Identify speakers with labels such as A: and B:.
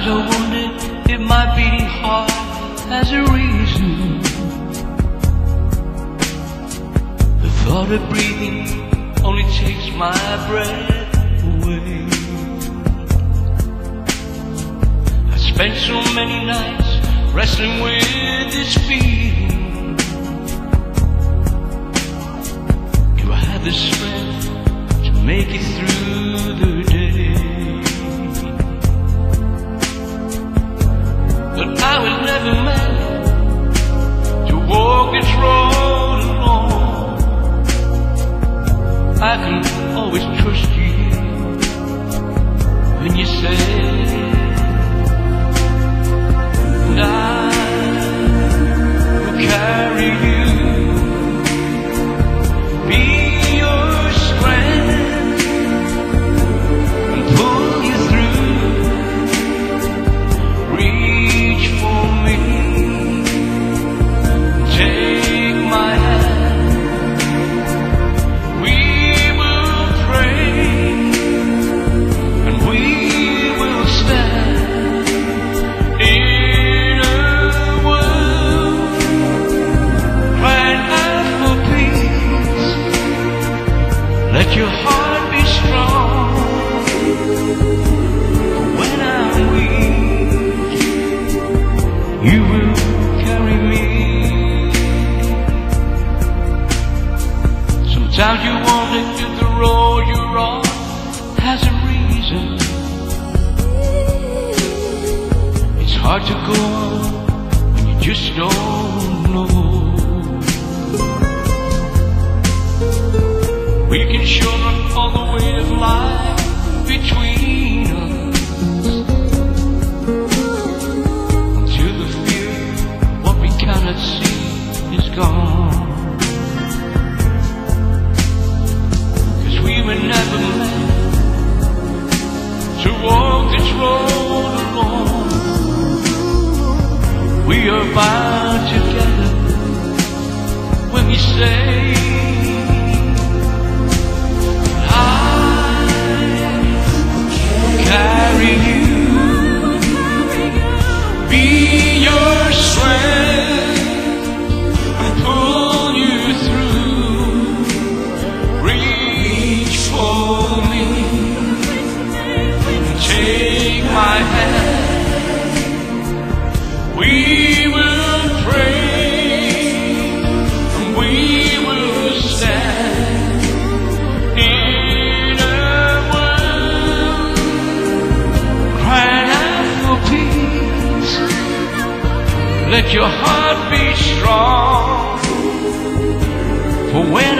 A: I wonder if my beating heart has a reason. The thought of breathing only takes my breath away. I spent so many nights wrestling with this feeling. Do I have the strength to make it through the your heart be strong when I'm weak. You will carry me. Sometimes you wonder if the road you're on has a reason. It's hard to go on when you just don't know. We can shorten all the way of life between us until the fear of what we cannot see is gone. Cause we were never meant to walk this road alone. We are bound together Let your heart be strong. For when